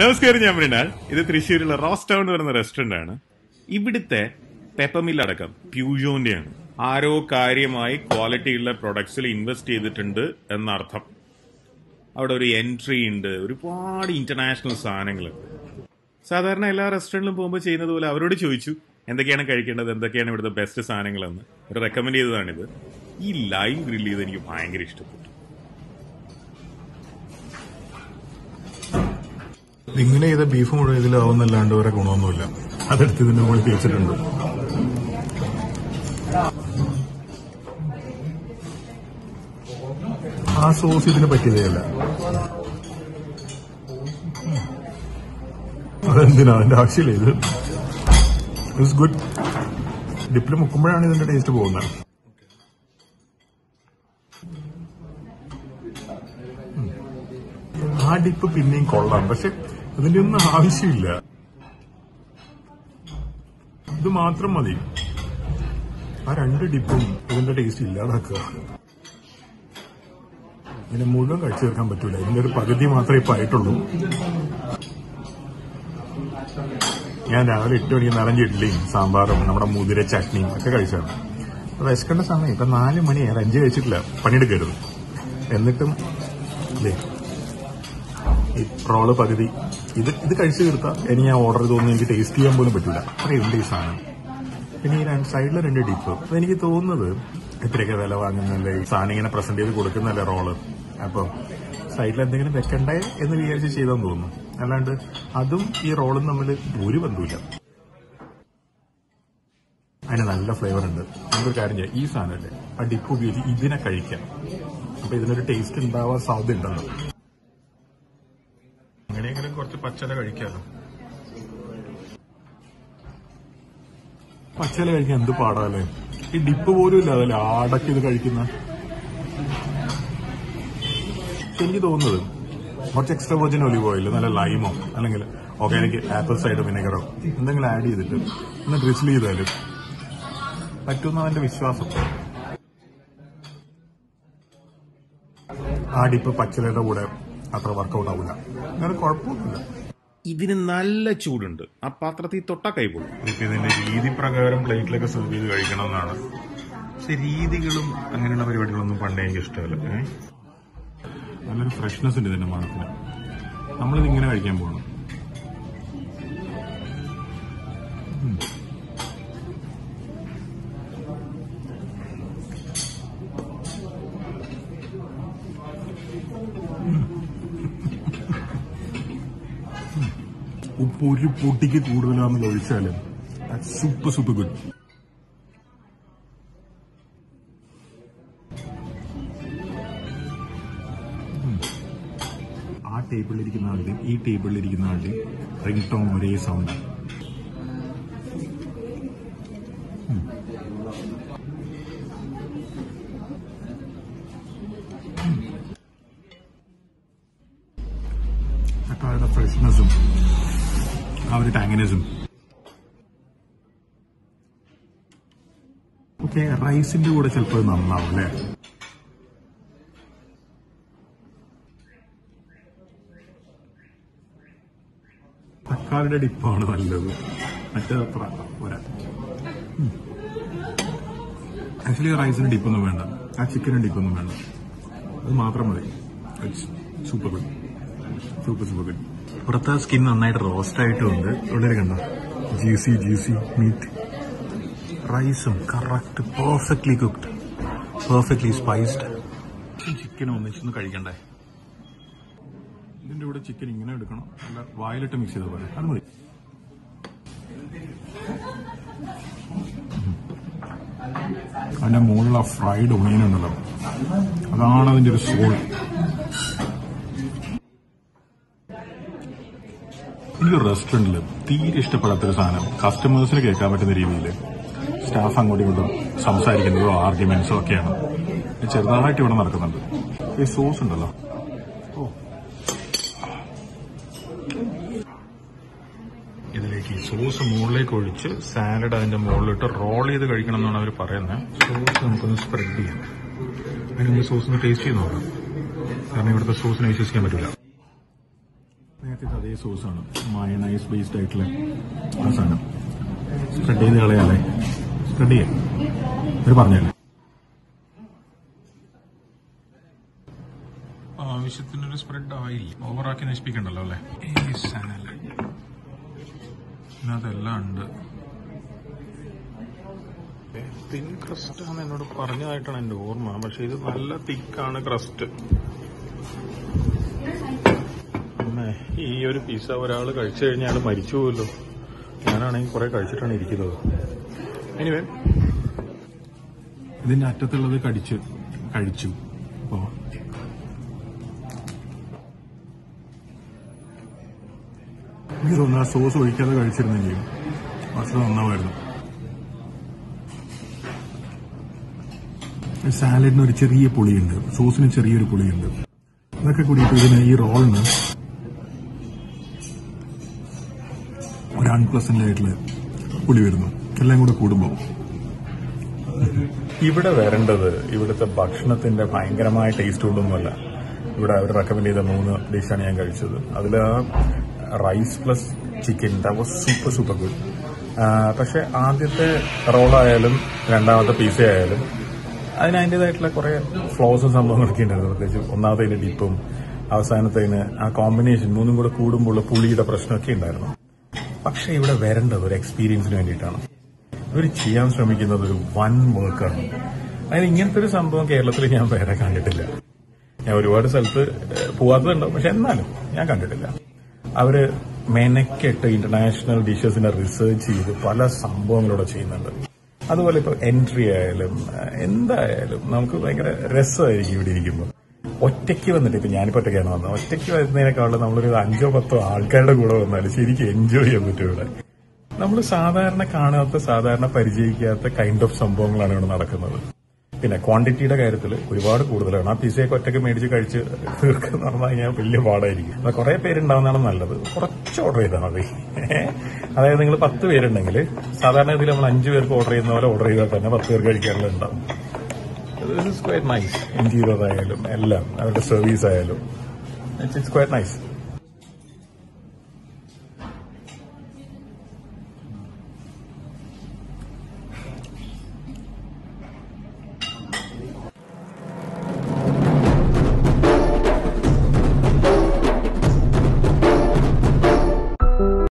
നമസ്കാരം ഞാൻ മൃണാൾ ഇത് തൃശ്ശൂരിലെ റോസ് ടൗൺ എന്ന് പറയുന്ന റെസ്റ്റോറന്റ് ആണ്. ഇവിടുത്തെ പെപ്പമില്ലടക്കം അടക്കം പ്യൂജോന്റെയാണ് ആരോ കാര്യമായി ക്വാളിറ്റിയുള്ള പ്രൊഡക്ട്സിൽ ഇൻവെസ്റ്റ് ചെയ്തിട്ടുണ്ട് എന്നർത്ഥം. അവിടെ ഒരു എൻട്രി ഉണ്ട്. ഒരുപാട് ഇന്റർനാഷണൽ സാധനങ്ങൾ സാധാരണ എല്ലാ റെസ്റ്റോറന്റിലും പോകുമ്പോൾ ചെയ്യുന്നത് പോലെ അവരോട് ചോദിച്ചു എന്തൊക്കെയാണ് കഴിക്കേണ്ടത്? എന്തൊക്കെയാണ് ഇവിടുത്തെ ബെസ്റ്റ് സാധനങ്ങളെന്ന്? റെക്കമെൻഡ് ചെയ്തതാണിത്. ഈ ലൈവ് ഗ്രില്ല് ചെയ്ത് എനിക്ക് ഭയങ്കര ഇഷ്ടപ്പെട്ടു. ഇങ്ങനെ ചെയ്ത ബീഫ് മുഴുവൻ ഇതിലാവുന്നല്ലാണ്ട് വേറെ ഗുണമൊന്നുമില്ല. അതെടുത്ത് ഇതിന്റെ മുകളിൽ തേച്ചിട്ടുണ്ട്. ആ സോസ് ഇതിന് പറ്റിയതല്ല അതെന്തിനാ? അതിന്റെ ആവശ്യമില്ല ഇത്. ഇറ്റ്സ് ഗുഡ് ഡിപ്പിൽ മുക്കുമ്പോഴാണ് ഇതിന്റെ ടേസ്റ്റ് പോകുന്നത്. ആ ഡിപ്പ് പിന്നെയും കൊള്ളാം. പക്ഷെ അതിന്റെ ഒന്നും ആവശ്യമില്ല. ഇത് മാത്രം മതി. ആ രണ്ട് ഡിപ്പും ഇതിന്റെ ടേസ്റ്റ് ഇല്ലാതാക്കുക. ഇതിനെ മുഴുവൻ കഴിച്ചു തീർക്കാൻ പറ്റൂല. ഇതിന്റെ ഒരു പകുതി മാത്രമേ ഇപ്പൊ ആയിട്ടുള്ളൂ. ഞാൻ രാവിലെ എട്ട് മണിക്ക് നിറഞ്ഞ ഇഡ്ഡലിയും സാമ്പാറും നമ്മുടെ മുതിര ചട്നിയും ഒക്കെ കഴിച്ചാണ് വിശക്കേണ്ട സമയം. ഇപ്പൊ നാല് മണി ഞാൻ അഞ്ച് കഴിച്ചിട്ടില്ല. പണിയെടുക്കരുത്. എന്നിട്ടും ഈ റോൾ പകുതി. ഇത് ഇത് കഴിച്ചു തീർത്താൽ ഇനി ഞാൻ ഓർഡർ ചെയ്തൊന്നും എനിക്ക് ടേസ്റ്റ് ചെയ്യാൻ പോലും പറ്റില്ല അത്രയുണ്ട് ഈ സാധനം. പിന്നെ ഈ രണ്ട് സൈഡിലെ രണ്ട് ഡിപ്പ് അപ്പൊ എനിക്ക് തോന്നുന്നത് ഇത്രയൊക്കെ വില വാങ്ങുന്നല്ലേ ഈ സാധനം ഇങ്ങനെ പ്രസന്റ് ചെയ്ത് കൊടുക്കുന്നല്ലേ റോൾ അപ്പൊ സൈഡിൽ എന്തെങ്കിലും വെക്കണ്ടേ എന്ന് വിചാരിച്ച് ചെയ്തെന്ന് തോന്നുന്നു. അല്ലാണ്ട് അതും ഈ റോളും തമ്മിൽ ഒരു ബന്ധമില്ല അതിന് നല്ല ഫ്ലേവർ ഉണ്ട്. നമുക്കൊരു കാര്യം ചെയ്യാം. ഈ സാധനമല്ലേ ആ ഡിപ്പ് ഉപയോഗിച്ച് ഇതിനെ കഴിക്കാം. അപ്പൊ ഇതിനൊരു ടേസ്റ്റ് ഉണ്ടാവാൻ സാധ്യത ഉണ്ടല്ലോ പച്ചല കഴിക്കാലോ. പച്ചല കഴിക്കാൻ എന്ത് പാടാല്ലേ? ഈ ഡിപ്പ് പോലും ഇല്ല അതല്ലേ ആടക്ക് ഇത് കഴിക്കുന്ന? എനിക്ക് തോന്നുന്നത് കുറച്ച് എക്സ്ട്രാ വെർജിൻ ഒലിവ് ഓയിൽ നല്ല ലൈമോ അല്ലെങ്കിൽ ഓർഗാനിക് ആപ്പിൾ സൈഡ് വിനെഗറോ എന്തെങ്കിലും ആഡ് ചെയ്തിട്ട് ഒന്ന് ഡ്രിസിൽ ചെയ്താലും പറ്റുന്ന അവന്റെ വിശ്വാസം. ആ ഡിപ്പ് പച്ചലയുടെ കൂടെ അത്ര വർക്കൗട്ട് ആവില്ല അങ്ങനെ കുഴപ്പമൊന്നുമില്ല. ഇതിന് നല്ല ചൂടുണ്ട്. ആ പാത്രത്തിൽ തൊട്ടാ കൈപോളും ഇപ്പൊ ഇതിന്റെ രീതി പ്രകാരം പ്ലേറ്റിലൊക്കെ സെർവ് ചെയ്ത് കഴിക്കണം എന്നാണ് പക്ഷെ രീതികളും അങ്ങനെയുള്ള പരിപാടികളൊന്നും പണ്ടേ എനിക്ക് ഇഷ്ടമല്ല. നല്ലൊരു ഫ്രഷ്നെസ് ഉണ്ട് ഇതിന്റെ മണത്തിന്. നമ്മളിത് ഇങ്ങനെ കഴിക്കാൻ പോകണം ഉം. ഉപ്പ് ഒരു പൊട്ടിക്ക് കൂടുതലാണെന്ന് ഒഴിച്ചാലും സൂപ്പർ സൂപ്പർ ഗുഡ് ആ ടേബിളിലിരിക്കുന്ന ആളുടെയും ഈ ടേബിളിലിരിക്കുന്ന ആളുടെയും റിംഗ് ടോൺ ഒരേ സൗണ്ട് അവരുടെ ഫ്രഷ്നെസ്സും ആ ഒരു ടാങ്ങിനിസം ഓക്കെ റൈസിന്റെ കൂടെ ചിലപ്പോൾ നന്നാവും അല്ലേ? തക്കാളിയുടെ ഡിപ്പാണ് നല്ലത്. മറ്റേ അത്ര പോരാ. ആക്ച്വലി റൈസിന് ഡിപ്പൊന്നും വേണ്ട. ആ ചിക്കന് ഡിപ്പൊന്നും വേണ്ട. അത് മാത്രം മതി. Super good super super good പുറത്തെ സ്കിൻ നന്നായിട്ട് റോസ്റ്റ് ആയിട്ടുണ്ട് ഉള്ളിൽ കണ്ടോ? ജ്യൂസി ജ്യൂസി മീറ്റ് റൈസും correct perfectly cooked perfectly spiced chicken ഒന്നിച്ചൊന്ന് കഴിക്കണ്ടേ? ഇതിന്റെ കൂടെ ചിക്കൻ ഇങ്ങനെ എടുക്കണം. അല്ല വായിലിട്ട് മിക്സ് ചെയ്ത പോലെ അത് മതി. അതിന്റെ മുകളിൽ ആ ഫ്രൈഡ് ഒണിയൻ ഉണ്ടല്ലോ. അതാണ് അതിന്റെ ഒരു സോൾ എനിക്ക് റെസ്റ്റോറന്റിൽ തീരെ ഇഷ്ടപ്പെടാത്ത ഒരു സാധനം കസ്റ്റമേഴ്സിന് കേൾക്കാൻ പറ്റുന്ന രീതിയിൽ സ്റ്റാഫ് അങ്ങോട്ടും ഇങ്ങോട്ടും സംസാരിക്കുന്നതോ ആർഗ്യുമെന്റ്സോ ഒക്കെയാണ്. ചെറുതായിട്ട് ഇവിടെ നടക്കുന്നുണ്ട്. ഈ സോസ് ഉണ്ടല്ലോ. ഇതിലേക്ക് ഈ സോസ് മുകളിലേക്ക് ഒഴിച്ച് സാലഡ് അതിന്റെ മുകളിലിട്ട് റോൾ ചെയ്ത് കഴിക്കണം എന്നാണ് അവർ പറയുന്നത് സോസ് നമുക്കൊന്ന് സ്പ്രെഡ് ചെയ്യാം. അതിനൊന്ന് സോസ് ഒന്ന് ടേസ്റ്റ് ചെയ്ത് നോക്കാം. കാരണം ഇവിടുത്തെ സോസിനെ വിശ്വസിക്കാൻ പറ്റില്ല നേരത്തെ അതേ സോസാണ് മയണൈസ് ബേസ്ഡ് ആയിട്ടുള്ള ആ സാധനം. സ്പ്രെഡ് ചെയ്ത് കളയാല്ലേ? സ്പ്രെഡ് ചെയ്യാം. ഒരു പറഞ്ഞല്ലേ ആവശ്യത്തിനൊരു സ്പ്രെഡ് ആയില്ല. ഓവറാക്കി നശിപ്പിക്കണ്ടല്ലോ അല്ലേ? ഈ സാലഡ് ഇതിനകത്തെല്ലാം ഉണ്ട്. തിൻ ക്രസ്റ്റ് ആണ് എന്നോട് പറഞ്ഞതായിട്ടാണ് എന്റെ ഓർമ്മ. പക്ഷെ ഇത് നല്ല തിക്കാണ് ക്രസ്റ്റ് ഈ ഒരു പിസ ഒരാൾ കഴിച്ചു കഴിഞ്ഞാൽ മരിച്ചു പോവല്ലോ. ഞാനാണെങ്കിൽ കുറെ കഴിച്ചിട്ടാണ് ഇരിക്കുന്നത്. എനിവേ ഇതിന്റെ അറ്റത്തുള്ളത് കടിച്ച് കഴിച്ചു. അപ്പോ എനിക്ക് തോന്നുന്നു ആ സോസ് ഒഴിക്കാതെ കഴിച്ചിരുന്നെങ്കിൽ ഭക്ഷണം നന്നാവായിരുന്നു. സാലഡിന് ഒരു ചെറിയ പുളിയുണ്ട്. സോസിന് ചെറിയൊരു പുളിയുണ്ട്. അതൊക്കെ കൂടിയിട്ട് ഇതിന് ഈ റോളിന് അൺപ്ലസന്റ് ആയിട്ടുള്ള പുളി വരുന്നു. എല്ലാം കൂടെ കൂടുമ്പോൾ ഇവിടെ വരേണ്ടത് ഇവിടുത്തെ ഭക്ഷണത്തിന്റെ ഭയങ്കരമായ ടേസ്റ്റ് കൊണ്ടൊന്നുമല്ല. ഇവിടെ അവർ റെക്കമെൻഡ് ചെയ്ത മൂന്ന് ഡിഷാണ് ഞാൻ കഴിച്ചത്. അതിൽ റൈസ് പ്ലസ് ചിക്കൻ ദാ സൂപ്പർ സൂപ്പർ ഗുഡ് പക്ഷെ ആദ്യത്തെ റോളായാലും രണ്ടാമത്തെ പീസ ആയാലും അതിന് അതിന്റെതായിട്ടുള്ള കുറെ ഫ്ലോസും സംഭവങ്ങളൊക്കെ ഉണ്ടായിരുന്നു. പ്രത്യേകിച്ച് ഒന്നാമത്തേന് ഡിപ്പും അവസാനത്തേന് ആ കോമ്പിനേഷൻ മൂന്നും കൂടെ കൂടുമ്പോൾ പുളിയുടെ പ്രശ്നമൊക്കെ ഉണ്ടായിരുന്നു. പക്ഷെ ഇവിടെ വരേണ്ടത് ഒരു എക്സ്പീരിയൻസിന് വേണ്ടിയിട്ടാണ്. ഇവർ ചെയ്യാൻ ശ്രമിക്കുന്നത് ഒരു വൺ വർക്കാണ് അതിന് ഇങ്ങനത്തെ ഒരു സംഭവം കേരളത്തിൽ ഞാൻ വേറെ കണ്ടിട്ടില്ല. ഞാൻ ഒരുപാട് സ്ഥലത്ത് പോവാത്തതുണ്ടാവും പക്ഷെ എന്നാലും ഞാൻ കണ്ടിട്ടില്ല. അവർ മെനക്കെട്ട് ഇന്റർനാഷണൽ ഡിഷസിനെ റിസർച്ച് ചെയ്ത് പല സംഭവങ്ങളോടെ ചെയ്യുന്നുണ്ട്. അതുപോലെ ഇപ്പൊ എൻട്രി ആയാലും എന്തായാലും നമുക്ക് ഭയങ്കര രസമായിരിക്കും ഇവിടെ ഇരിക്കുമ്പോൾ ഒറ്റയ്ക്ക് വന്നിട്ട് ഇപ്പൊ ഞാനിപ്പോ ഒറ്റയ്ക്കാണ് വന്നത്. ഒറ്റയ്ക്ക് വരുന്നതിനേക്കാളും നമ്മളൊരു അഞ്ചോ പത്തോ ആൾക്കാരുടെ കൂടെ വന്നാൽ ശരിക്കും എൻജോയ് ചെയ്യാൻ പറ്റും ഇവിടെ. നമ്മൾ സാധാരണ കാണാത്ത സാധാരണ പരിചയിക്കാത്ത കൈൻഡ് ഓഫ് സംഭവങ്ങളാണ് ഇവിടെ നടക്കുന്നത്. പിന്നെ ക്വാണ്ടിറ്റിയുടെ കാര്യത്തിൽ ഒരുപാട് കൂടുതലാണ്. ആ പിസയൊക്കെ ഒറ്റയ്ക്ക് മേടിച്ച് കഴിച്ച് തീർക്കുന്ന പറഞ്ഞു കഴിഞ്ഞാൽ വലിയ പാടായിരിക്കും. അപ്പൊ കുറെ പേരുണ്ടാവുന്നതാണ് നല്ലത്. കുറച്ച് ഓർഡർ ചെയ്താൽ മതി. അതായത് നിങ്ങൾ പത്ത് പേരുണ്ടെങ്കിൽ സാധാരണ ഇതിൽ നമ്മൾ അഞ്ചു പേർക്ക് ഓർഡർ ചെയ്യുന്ന പോലെ ഓർഡർ ചെയ്താൽ തന്നെ പത്ത് പേർക്ക് കഴിക്കാനുള്ള ഉണ്ടാവും ഇറ്റ്സ് ക്വയറ്റ് നൈസ് ഇന്റീരിയർ ആയാലും എല്ലാം അവരുടെ സർവീസ് ആയാലും. It's quiet nice